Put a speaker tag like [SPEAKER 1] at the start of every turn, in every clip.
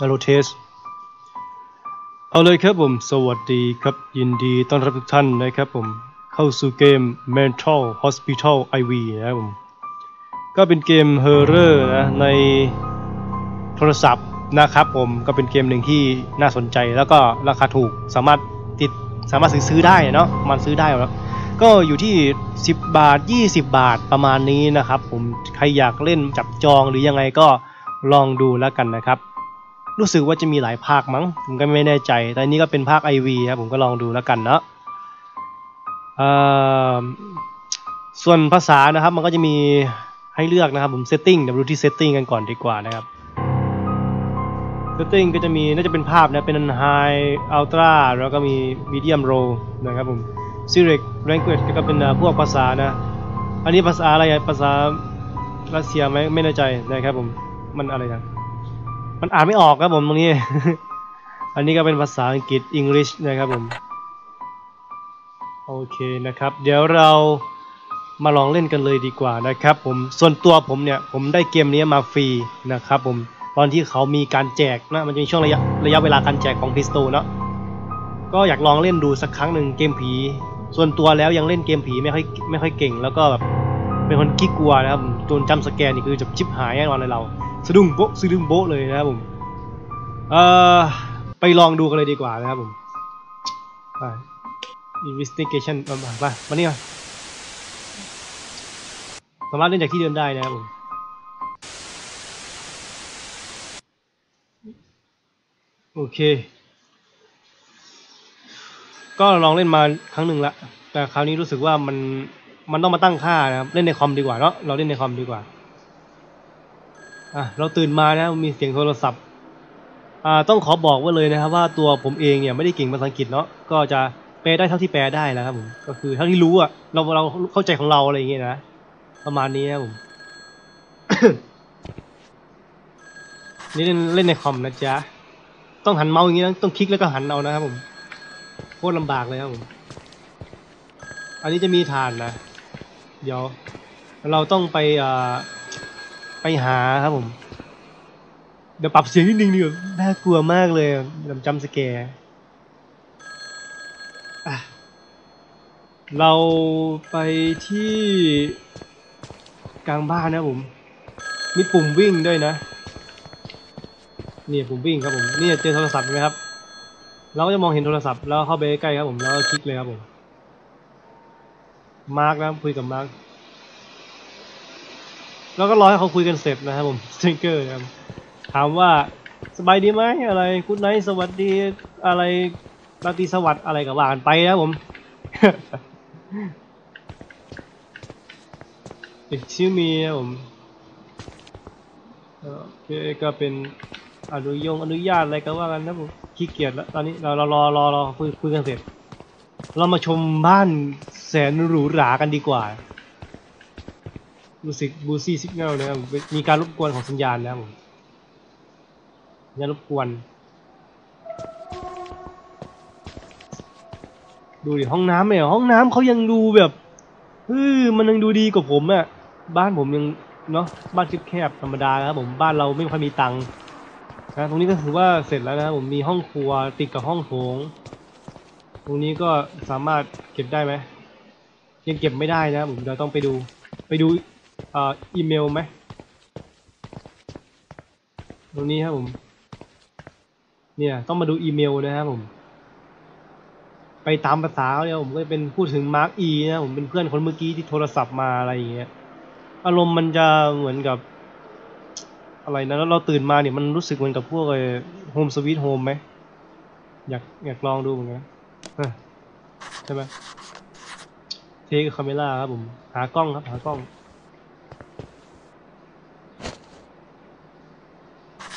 [SPEAKER 1] ฮัลโหลเทส เอาเลยครับผม สวัสดีครับ ยินดีต้อนรับทุกท่านนะครับผม เข้าสู่เกม Mental Hospital IV นะครับผม ก็เป็นเกมเฮอร์เรอร์นะในโทรศัพท์นะครับผม ก็เป็นเกมหนึ่งที่น่าสนใจแล้วก็ราคาถูก สามารถติด สามารถซื้อซื้อได้เนาะ มันซื้อได้แล้วก็อยู่ที่ 10 บาท 20 บาทประมาณนี้นะครับผม ใครอยากเล่นจับจองหรือยังไงก็ ลองดูแล้วกันนะครับ รู้สึกว่าจะมีหลายภาคมั้ง ผมก็ไม่แน่ใจ แต่นี้ก็เป็นภาค IV ครับผมก็ลองดูแล้วกันเนาะส่วนภาษานะครับมันก็จะมีให้เลือกนะครับผม setting เดี๋ยวดูที่ setting กันก่อนดีกว่านะครับ setting ก็จะมีน่าจะเป็นภาพนะ เป็น high ultra แล้วก็มี medium low นะครับผม select language ก็เป็นพวกภาษานะ อันนี้ภาษาอะไรภาษารัสเซียไหมไม่แน่ใจนะครับผม มันอะไรนะมันอ่านไม่ออกครับผมตรงนี้ อันนี้ก็เป็นภาษาอังกฤษ English นะครับผม โอเคนะครับ เดี๋ยวเรามาลองเล่นกันเลยดีกว่านะครับผม ส่วนตัวผมเนี่ย ผมได้เกมนี้มาฟรีนะครับผม ตอนที่เขามีการแจกนะ มันจะมีช่วงระยะระยะเวลาการแจกของพิสโตเนาะ ก็อยากลองเล่นดูสักครั้งหนึ่งเกมผี ส่วนตัวแล้วยังเล่นเกมผีไม่ค่อยไม่ค่อยเก่ง แล้วก็แบบเป็นคนขี้กลัวนะครับผมโดนจำสแกนนี่คือจะชิบหายแน่นอนเลยเรา สะดุ้งโบ๊ะสะดุ้งโบ๊ะเลยนะครับผมเอ่อไปลองดูกันเลยดีกว่านะครับผมไป investigation มามาไปมานี่มาสามารถเล่นจากที่เดิมได้นะครับผมโอเค ก็ลองเล่นมาครั้งหนึ่งละ แต่คราวนี้รู้สึกว่ามัน มันต้องมาตั้งค่านะครับ เล่นในคอมดีกว่าเนาะ เราเล่นในคอมดีกว่า อะเราตื่นมานะมีเสียงโทรศัพท์อ่าต้องขอบอกไว้เลยนะครับ ว่าตัวผมเองเนี่ยไม่ได้เก่งภาษาอังกฤษเนาะก็จะแปลได้เท่าที่แปลได้นะครับผมก็คือเท่าที่รู้อะเราเราเข้าใจของเราอะไรอย่างเงี้ยนะประมาณนี้นะครับผมนี่เล่นเล่นในคอมนะจ๊ะต้องหันเมาส์อย่างงี้นะต้องคลิกแล้วก็หันเอานะครับผมโคตรลำบากเลยครับผมอันนี้จะมีฐานนะเดี๋ยวเราต้องไปอ่า ไปหาครับผม เดี๋ยวปรับเสียงนิดนึงดีกว่าน่ากลัวมากเลยลำจำสแกร์อะเราไปที่กลางบ้านนะผม มีปุ่มวิ่งด้วยนะนี่ปุ่มวิ่งครับผมนี่เจอโทรศัพท์ไหมครับ เราก็จะมองเห็นโทรศัพท์แล้วเข้าไปใกล้ครับผมแล้วคลิกเลยครับผม มาร์กนะคุยกับมาร์ก แล้วก็รอให้เขาคุยกันเสร็จนะครับผมสติกเกอร์ครับถามว่าสบายดีไหมอะไรคุณไนท์สวัสดีอะไรราตรีสวัสดิ์อะไรกับว่ากันไปนะผม อีกชื่อมีนะผมโอเคก็เป็นอนุยงอนุญาตอะไรก็ว่ากันนะผมขี้เกียจแล้วตอนนี้เราเรารอรอรอคุยคุยกันเสร็จ เรามาชมบ้านแสนหรูหรากันดีกว่า รู้สึกบูซี่สิกเนลนะครับมีการรบกวนของสัญญาณนะครับผมอย่ารบกวน ดูดิห้องน้ำเนี่ยห้องน้ำเขายังดูแบบเฮ้ยมันยังดูดีกว่าผมอะบ้านผมยังเนาะบ้านแคบๆธรรมดาครับผมบ้านเราไม่ค่อยมีตังค์นะตรงนี้ก็ถือว่าเสร็จแล้วนะผมมีห้องครัวติดกับห้องโถง ตรงนี้ก็สามารถเก็บได้ไหมยังเก็บไม่ได้นะผมเดี๋ยวต้องไปดูไปดู เอ่ออีเมลไหมตรงนี้ครับผม เนี่ยต้องมาดูอีเมลนะครับผม ไปตามภาษาเขาเนี่ยผมก็เป็นพูดถึงมาร์กอีนะผมเป็นเพื่อนคนเมื่อกี้ที่โทรศัพท์มาอะไรอย่างเงี้ยอารมณ์มันจะเหมือนกับ อะไรนะแล้วเราตื่นมาเนี่ยมันรู้สึกเหมือนกับพวกไอ้ Home Sweet Home ไหมอยากอยากลองดูเหมือนกันใช่ไหม take camera ครับผม หากล้องครับหากล้อง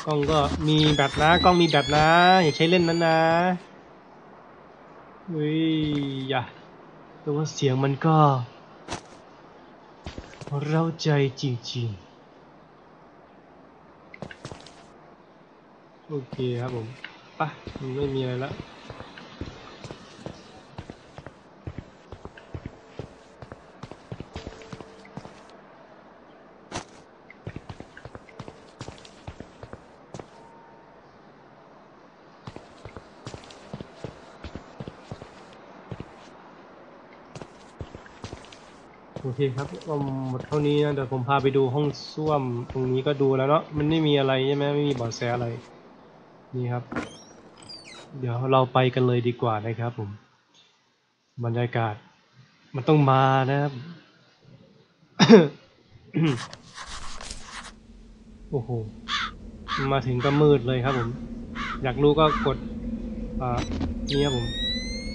[SPEAKER 1] ล้องก็มีแบตนะกล้องมีแบตนะ อย่าใช้เล่นนั้นนะเฮ้ยอย่าแต่ว่าเสียงมันก็เราใจจริงๆ โอเคครับผมปะไม่มีอะไรแล้ว อเคครับก็หมดเท่านี้นะเดี๋ยวผมพาไปดูห้องส้วมตรงนี้ก็ดูแล้วเนาะมันไม่มีอะไรใช่ไหมไม่มีเบาะแสอะไร นี่ครับ เดี๋ยวเราไปกันเลยดีกว่านะครับผม บรรยากาศ มันต้องมานะครับโอ้โหมาถึงก็มืดเลยครับผม อยากรู้ก็กดอ่านี่ครับผม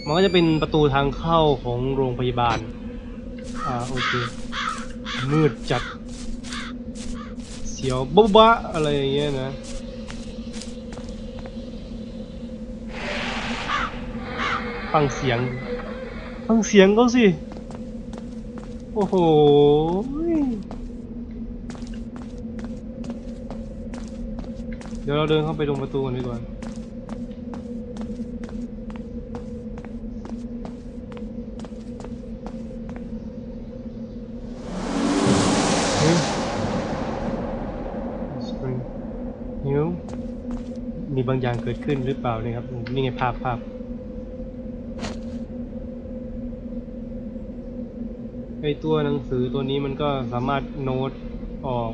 [SPEAKER 1] มันก็จะเป็นประตูทางเข้าของโรงพยาบาล อ่าโอเค มืดจัด เสียวบ๊บะอะไรอย่างเงี้ยนะฟังเสียง ฟังเสียงเขาสิ โอ้โหเดี๋ยวเราเดินเข้าไปตรงประตูกันดีกว่าางอย่างเกิดขึ้นหรือเปล่านี่ครับนี่ไงภาพภาพไอตัวหนังสือตัวนี้มันก็สามารถโน้ตออก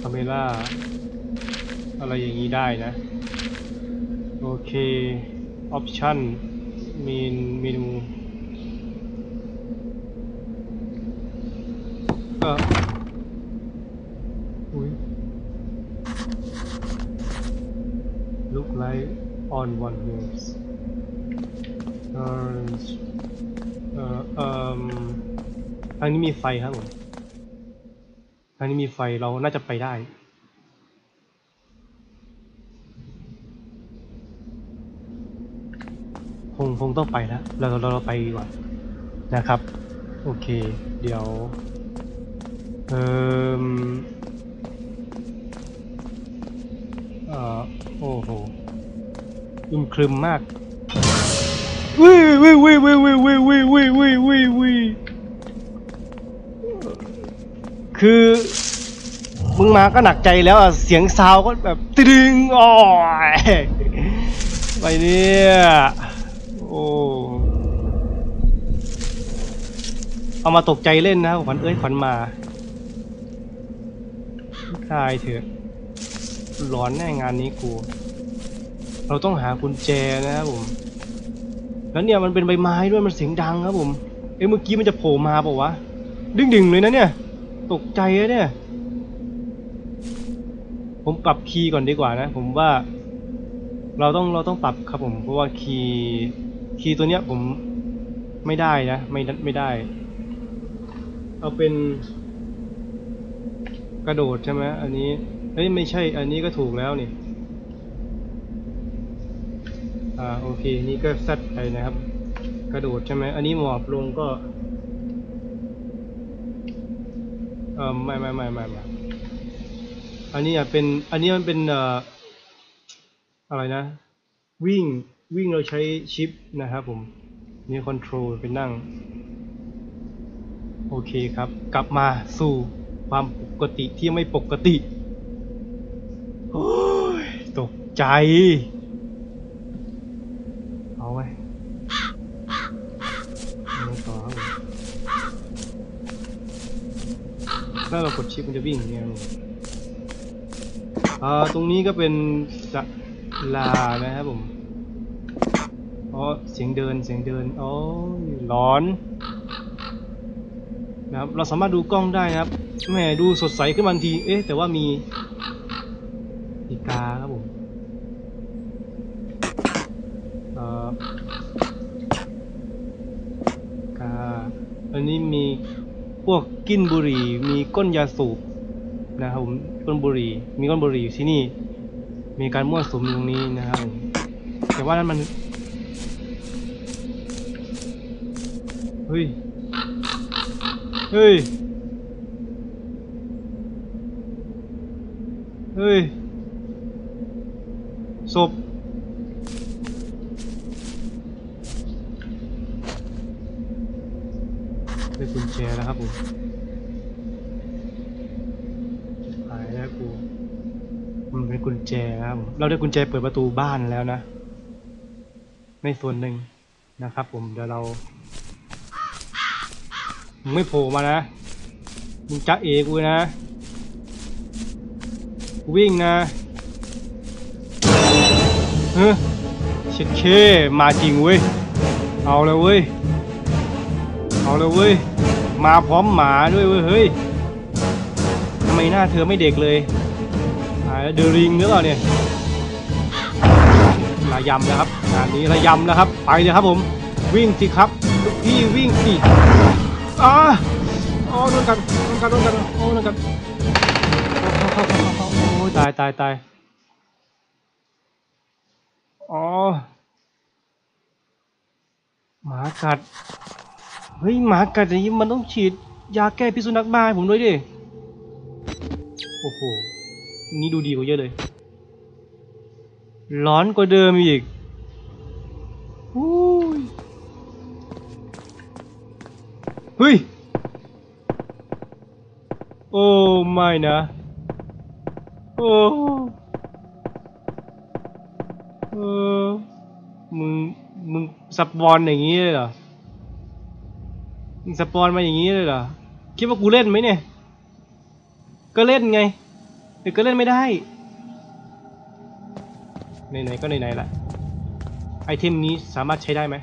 [SPEAKER 1] คาเมล่าอะไรอย่างนี้ได้นะ โอเค ออปชั่นมีเมนูก็อุ้ย look like on one waves orange เอ่อเอ่มทางนี้มีไฟครับผมทางนี้มีไฟเราน่าจะไปได้ คงคงต้องไปแล้วเราเราเราไปดีกว่านะครับ โอเค เดี๋ยว เอ่มเอ่อโอ้โห อึมครึมมากวิววิววิววิววิววิววิววิววิววิววิคือมึงมาก็หนักใจแล้วอะเสียงซาวก็แบบตึงอ๋อยไปเนี่ยโอ้เอามาตกใจเล่นนะขวัญเอ้ยขวัญมาตายเถอะร้อนแน่งานนี้กู เราต้องหากุญแจนะครับผม แล้วเนี่ยมันเป็นใบไม้ด้วยมันเสียงดังครับผม เอ้เมื่อกี้มันจะโผล่มาเปล่าวะ ดึงดึงๆเลยนะเนี่ย ตกใจเลยเนี่ย ผมปรับคีย์ก่อนดีกว่านะ ผมว่า เราต้องเราต้องปรับครับผม เพราะว่าคีย์คีย์ตัวเนี้ยผมไม่ได้นะ ไม่ไม่ได้ เอาเป็นกระโดดใช่ไหมอันนี้ เฮ้ยไม่ใช่ อันนี้ก็ถูกแล้วนี่ อ่าโอเค นี่ก็ซัดไปนะครับ กระโดดใช่ไหมอันนี้หมอบลงก็เออไม่ไม่ไม่ไม่ไม่อันนี้อะเป็นอันนี้มันเป็นเอ่ออะไรนะ วิ่งวิ่งเราใช้ชิปนะครับผมนี่คอนโทรลเป็นนั่ง โอเคครับ กลับมาสู่ความปกติที่ไม่ปกติ โอ้ย ตกใจ เอาไว้ไม่ต่อครับผมถ้าเรากดชิปมันจะวิ่งอย่างเงี้ยครับผมอ่าตรงนี้ก็เป็นสลานะครับผมอ๋อเสียงเดินเสียงเดินอ๋อร้อนนะครับเราสามารถดูกล้องได้นะครับแหมดูสดใสขึ้นมาทีเอ๊ะแต่ว่ามีอีกาครับผม เอ่อกา อันนี้มีพวกกินบุหรี่ มีก้นยาสูบนะครับผมก้นบุหรี่ มีก้นบุหรี่อยู่ที่นี่ มีการมั่วสุมตรงนี้นะครับผมแต่ว่านั้นมันเฮ้ยเฮ้ยเฮ้ยศพ ได้กุญแจแล้วครับผมหายแล้วกูมันเป็นกุญแจนะครับผมเราได้กุญแจเปิดประตูบ้านแล้วนะ ในส่วนหนึ่งนะครับ ผมเดี๋ยวเรามึงไม่โผล่มานะมึงจะเอกูนะกูวิ่งนะเฮ้ยเช็ดเคมาจริงเว้ยเอาเลยเว้ย เอาเลยเว้ย มาพร้อมหมาด้วยเว้ย เฮ้ยทำไมหน้าเธอไม่เด็กเลยหายแล้วเดริงหรือเปล่าเนี่ยระยำนะครับงานนี้ระยำนะครับ ไปเลยครับผม วิ่งสิครับลูกพี่วิ่งสิอ่าอ๋อโดนกันโดนกันโดนกันโอ้โดนกันเข้าเข้าเข้าเข้าเข้าโอ้ยตายตายตายอ๋อหมากัด เฮ้ยหมากัดอย่างนี้มันต้องฉีดยาแก้พิษสุนัขบ้าให้ผมด้วยดิ โอ้โห นี่ดูดีกว่าเยอะเลย ร้อนกว่าเดิมอีกอู้ยเฮ้ย โอ้ไม่นะ โอ้เออมึง มึงสปอนอย่างนี้เลยเหรอ สปอนมาอย่างนี้เลยเหรอ คิดว่ากูเล่นไหมเนี่ย ก็เล่นไงแต่ก็เล่นไม่ได้ ไหนๆก็ไหนๆละไอเทมนี้สามารถใช้ได้ไหม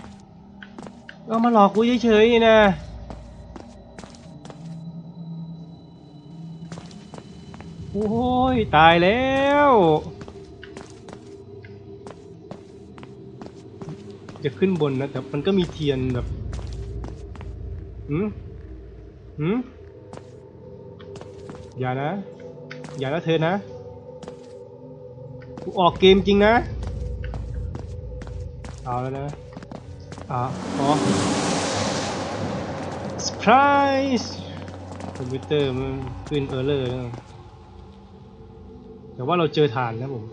[SPEAKER 1] เอามาหลอกกูเฉยๆนะโอ้ยตายแล้วจะขึ้นบนนะแต่มันก็มีเทียนแบบ หืม หืมอย่านะ อย่านะเธอนะ กูออกเกมจริงนะ เอาแล้วนะอ่าอ๋อ surprise คอมพิวเตอร์มันขึ้น error แล้วแต่ว่าเราเจอฐานนะผม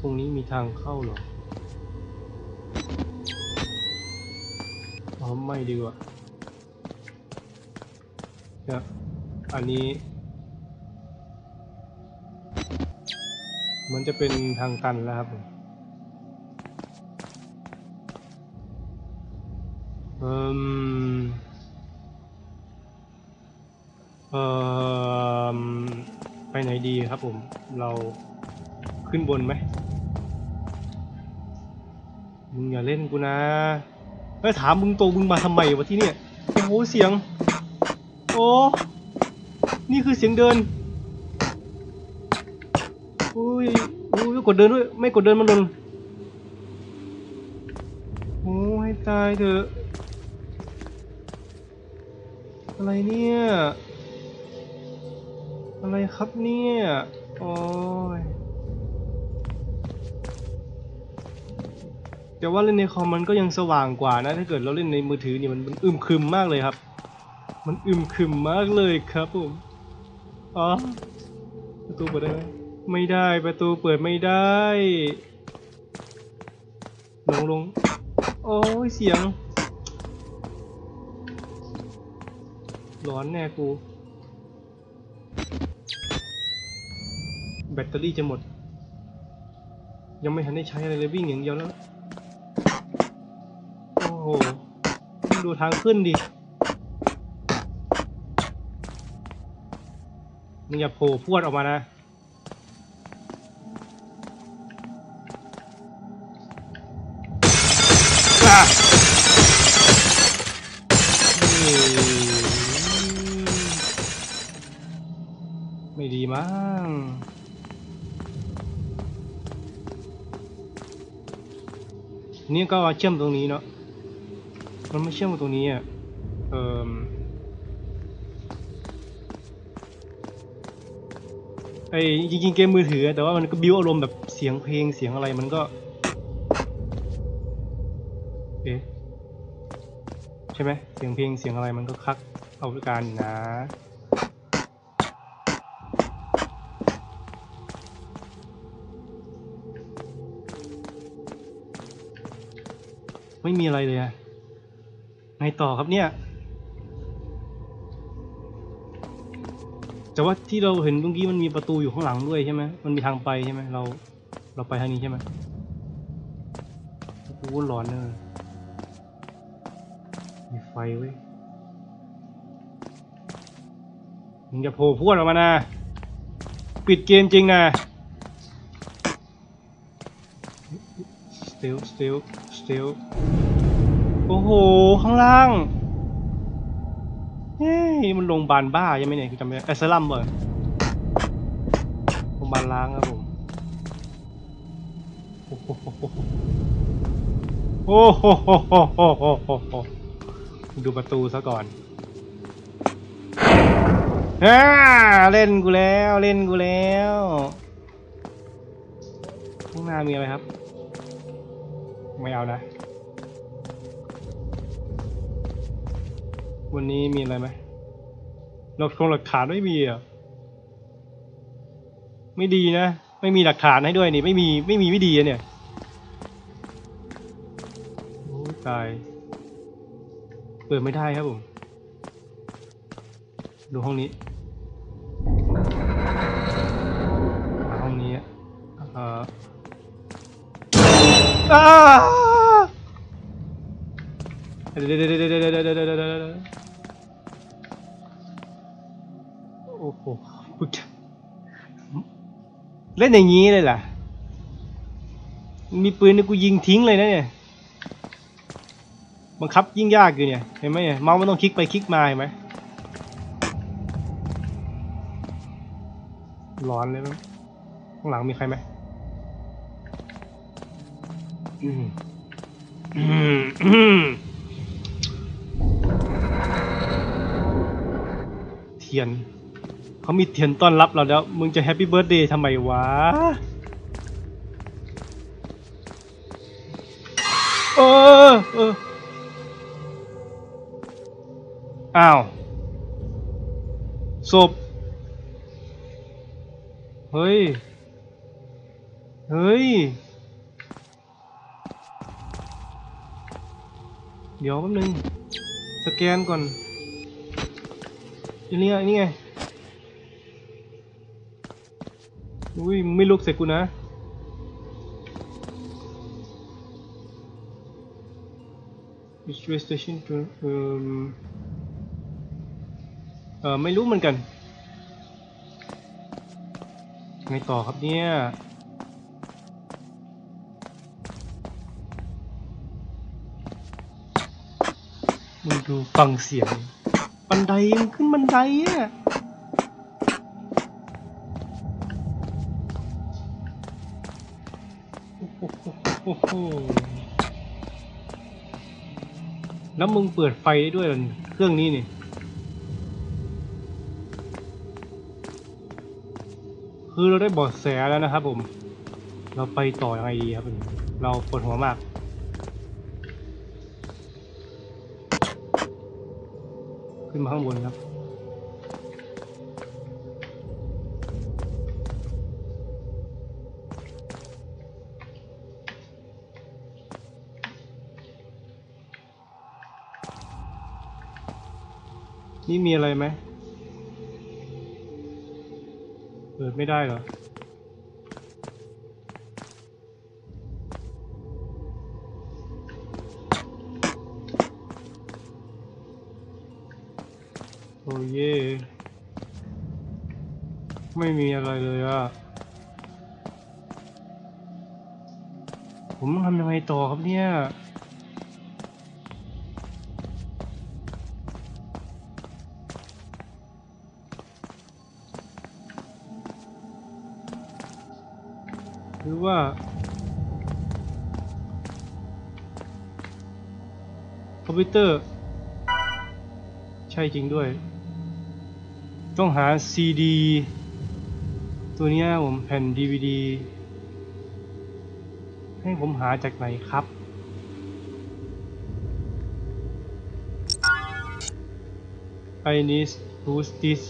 [SPEAKER 1] ตรงนี้มีทางเข้าหรอ อ๋อไม่ดีกว่าเนี่ยอันนี้ มันจะเป็นทางตันแล้วครับผมอ่มเอ่มไปไหนดีครับผม เราขึ้นบนไหมมึงอย่าเล่นกูนะ เฮ้ยถามมึงโตมึงมาทำไมวะที่เนี่ยโอ้โหเสียง โอ้นี่คือเสียงเดินอุ้ยอุ้ยกดเดินด้วย ไม่กดเดินมันหล่นโอ้ให้ตายเถอะอะไรเนี่ย อะไรครับเนี่ย โอ้ย แต่ว่าเล่นในคอมมันก็ยังสว่างกว่านะถ้าเกิดเราเล่นในมือถือนี่มันมันอึมครึมมากเลยครับ มันอึมครึมมากเลยครับผมอ๋อประตูเปิดได้ไหมไม่ได้ประตูเปิดไม่ได้ลงลงโอ้ยเสียงร้อนแน่กู แบตเตอรี่จะหมด ยังไม่ทันได้ใช้อะไรเลยวิ่งอย่างเดียวแล้ว ดูทางขึ้นดิ มึงอย่าโผล่พวดออกมานะ ไม่ดีมั้งนี่ก็เชื่อมตรงนี้เนาะ มันไม่เชื่อมกับตรงนี้อะ เอ่อไอ้จริงๆเกมมือถือ แต่ว่ามันก็บิวอารมณ์แบบเสียงเพลงเสียงอะไรมันก็เอ๊ะใช่ไหมเสียงเพลงเสียงอะไรมันก็คักเอากันนะไม่มีอะไรเลยอะ ไงต่อครับเนี่ย แต่ว่าที่เราเห็นเมื่อกี้มันมีประตูอยู่ข้างหลังด้วยใช่ไหมมันมีทางไปใช่ไหมเราเราไปทางนี้ใช่ไหมประตูร้อนเนอะมีไฟเว้ยมึงจะโผล่พวดออกมานะ ปิดเกมจริงนะสติลสติลสติล โอ้โห ข้างล่าง เฮ้ย มันโรงพยาบาลบ้ายังไม่เนี่ยคือจำไม่ได้ไอเซรัมเบอร์โรงพยาบาลล้างครับผม โอ้โหโอ้โหดูประตูซะก่อนอ่าเล่นกูแล้วเล่นกูแล้วข้างหน้ามีอะไรครับ ไม่เอานะ วันนี้มีอะไรไหมเราคงหลักฐานไม่มีอะไม่ดีนะ ไม่มีหลักฐานให้ด้วยนี่ไม่มีไม่มีไม่ดีอะเนี่ยโอ้ตาย เปิดไม่ได้ครับผม ดูห้องนี้ห้องนี้อะเอ่ออ้าเดี๋ยวเดี๋ยวเดี๋ยวเดี๋ยวเดี๋ยว เล่นอย่างนี้เลยล่ะ มีปืนนี่กูยิงทิ้งเลยนะเนี่ย บังคับยิ่งยากอยู่เนี่ย เห็นไหมเนี่ย เมาส์มันต้องคลิกไปคลิกมาเห็นไหมร้อนเลยมั้งข้างหลังมีใครไหมอืมอืมอืมเทียน เขามีเทียนต้อนรับเราแล้ว มึงจะ happy birthday ทำไมวะ เออเอออ้าวศพเฮ้ย เฮ้ย เดี๋ยวแป๊บนึง สแกนก่อนอันนี้ไงนี่ไง อุ้ยมึงไม่ลุกใส่กูนะ Which way station to เอ่อเออไม่รู้เหมือนกันไงต่อครับเนี่ยมึงดูฟังเสียง บันไดมันขึ้นบันไดอะ อ้โหแล้วมึงเปิดไฟได้ด้วยเครื่องนี้นี่คือเราได้บอดแสแล้วนะครับผม เราไปต่อยังไงดีครับเราปวดหัวมากขึ้นมาข้างบนครับ นี่มีอะไรไหมเปิดไม่ได้เหรอ โอ้เย่ไม่มีอะไรเลยอะผมต้องทำยังไงต่อครับเนี่ย ว่า คอมพิวเตอร์ ใช่จริงด้วย ต้องหา CD ตัวนี้ผมแผ่น DVD ให้ผมหาจากไหนครับ I need boost this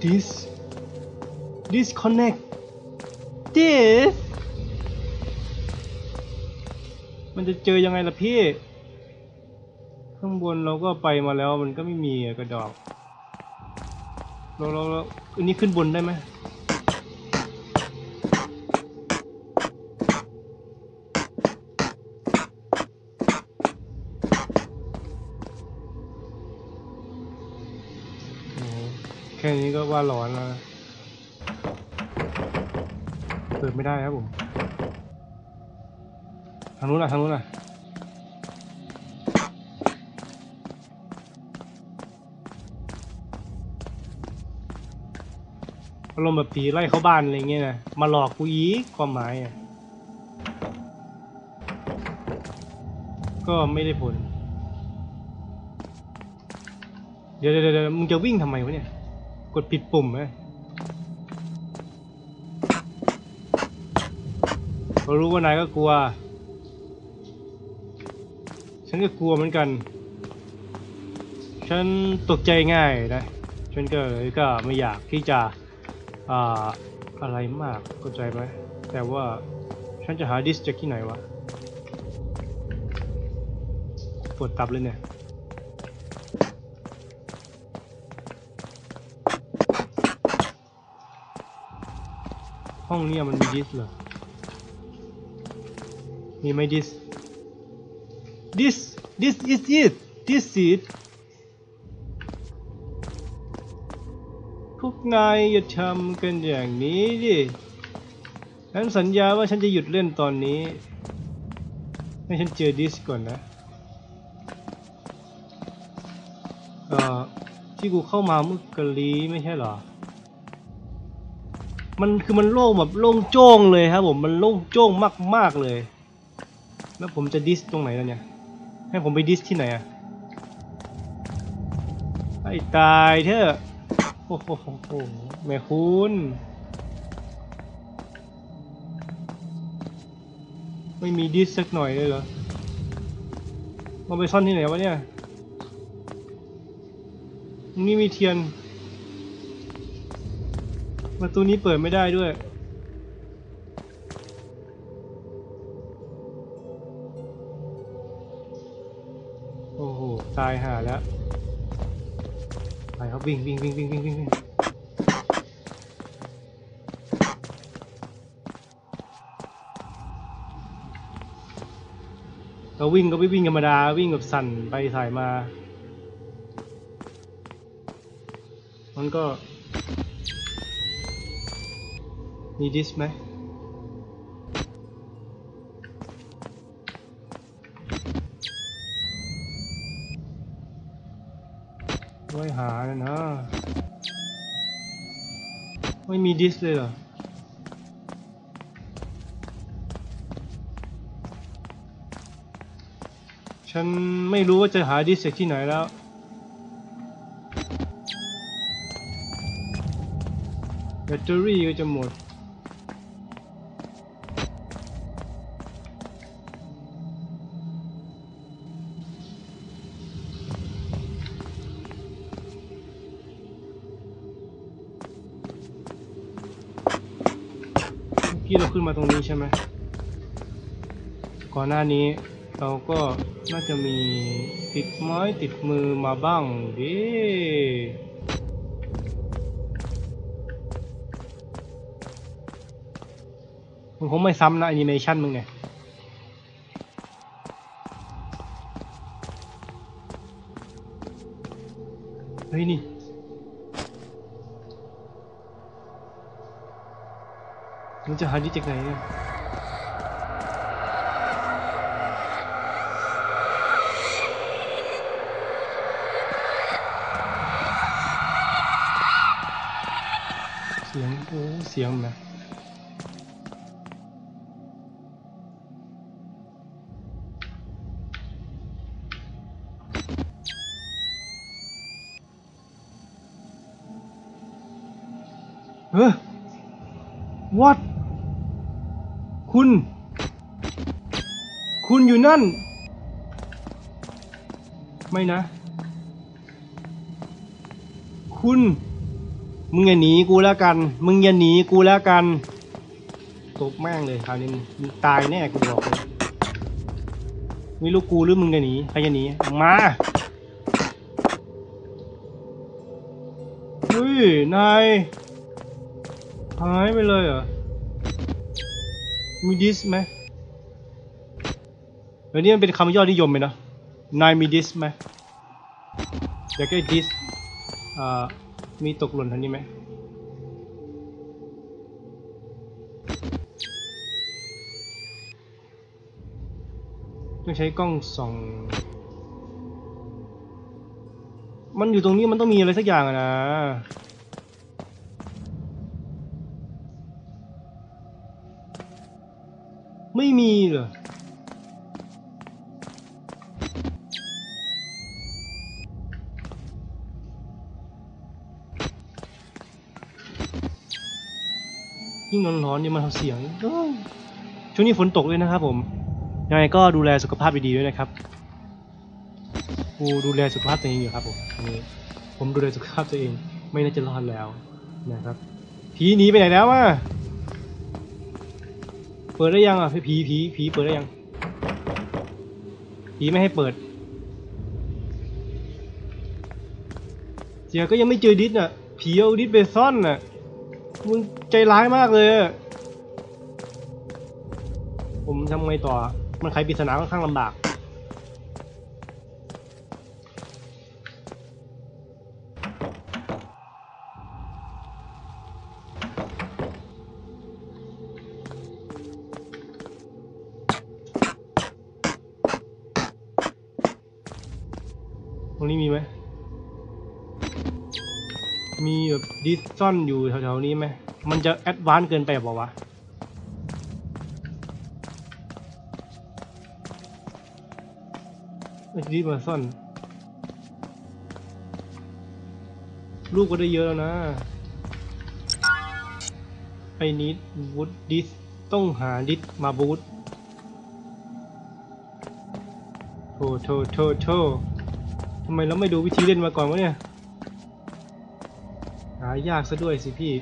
[SPEAKER 1] this disconnect this มันจะเจอยังไงล่ะพี่ ข้างบนเราก็ไปมาแล้วมันก็ไม่มีกระดอกเราเราอันนี้ขึ้นบนได้ไหมแค่นี้ก็ว่าร้อนแล้วเปิดไม่ได้ครับผมางนู้นล่ะทางนู้นล่ะอารมณ์แบบผีไล่เข้าบ้านอะไรเงี้ยนะมาหลอกกูอีกความหมายอะก็ไม่ได้ผล เดี๋ยวเดี๋ยวเดี๋ยวมึงจะวิ่งทำไมวะเนี่ย กดผิดปุ่มไหมเรารู้ว่านายก็กลัว ฉันก็กลัวเหมือนกัน ฉันตกใจง่ายนะ ฉันก็เลยก็ไม่อยากที่จะอ่าอะไรมากเข้าใจไหมแต่ว่าฉันจะหาดิสจากที่ไหนวะปวดตับเลยเนี่ยห้องเนี้มันมีดิสเหรอมีไหมดิส this this is it this is พวกนายอย่าทำกันอย่างนี้ดิฉันสัญญาว่าฉันจะหยุดเล่นตอนนี้ ให้ฉันเจอดิสก่อนนะเอ่อที่กูเข้ามาเมื่อกลีไม่ใช่เหรอ มันคือมันโล่งแบบโล่งโจ้งเลยครับผม มันโล่งโจ้งมากๆเลย แล้วผมจะดิสตรงไหนล่ะเนี่ย ให้ผมไปดิสที่ไหนอะไอ้ตายเถอะโอ้โหโหโหแม่คุณไม่มีดิสสักหน่อยเลยเหรอมาไปซ่อนที่ไหนวะเนี่ยนี่มีเทียนประตูนี้เปิดไม่ได้ด้วย ตายหาแล้ว ไปครับวิ่งวิ่งวิ่งวิ่งวิ่งวิ่งวิ่งเราวิ่งก็ไม่วิ่งธรรมดาวิ่งแบบสั่นไปสายมา มันก็มีดิสไหม ไว้หานะนะไม่มีดิสเลยเหรอฉันไม่รู้ว่าจะหาดิสจากที่ไหนแล้วแบตเตอรี่ก็จะหมด มาตรงนี้ใช่ไหมก่อนหน้านี้เราก็น่าจะมีติดไม้ติดมือมาบ้างดิมึงคงไม่ซ้ำนะแอนิเมชันมึงไงเฮ้ยนี่มันจะหาดิจากไหนเนี่ยเสียงโอ้เสียงนะเฮ้ย what นั่น ไม่นะ คุณ มึงอย่าหนีกูแล้วกัน มึงอย่าหนีกูแล้วกันตบแม่งเลยคราวนี้มึงตายแน่กูบอกเลยไม่รู้กูหรือมึงจะหนีใครจะหนีมาเฮ้ยนายหายไปเลยเหรอมีดิสไหม เดี๋ยวนี้มันเป็นคำยอดนิยมไหมเนอะนายมีดิสไหมอยากได้ดิสอ่ามีตกหล่นทันนี้ไหมต้องใช้กล้องส่อง มันอยู่ตรงนี้มันต้องมีอะไรสักอย่างนะไม่มีเหรอ ยิ่งร้อนๆเนี่ยมันทำเสียงช่วงนี้ฝนตกเลยนะครับผมยังไงก็ดูแลสุขภาพดีๆด้วยนะครับกูดูแลสุขภาพตัวเองอยู่ครับผมนี่ผมดูแลสุขภาพตัวเอง ไม่น่าจะรอดแล้วนะครับผีหนีไปไหนแล้ววะเปิดได้ยังอะผีผีผีเปิดได้ยังผีไม่ให้เปิดเสียก็ยังไม่เจอดิสอะผีเอาดิสไปซ่อนอะ มึงใจร้ายมากเลย ผมทำไงต่อ มันไขปริศนาค่อนข้างลำบาก ตรงนี้มีไหม มีแบบดิสซ่อนอยู่แถวๆนี้ไหม มันจะ advance เกินไปเปล่าวะ ไอ้ดิสมาซ่อน ลูกก็ได้เยอะแล้วนะ ไอ้ need boot disk ต้องหาดิสมาบูทโธ่โธ่โธ่โธ่ทำไมเราไม่ดูวิธีเล่นมาก่อนวะเนี่ยายากซะด้วยสิพี่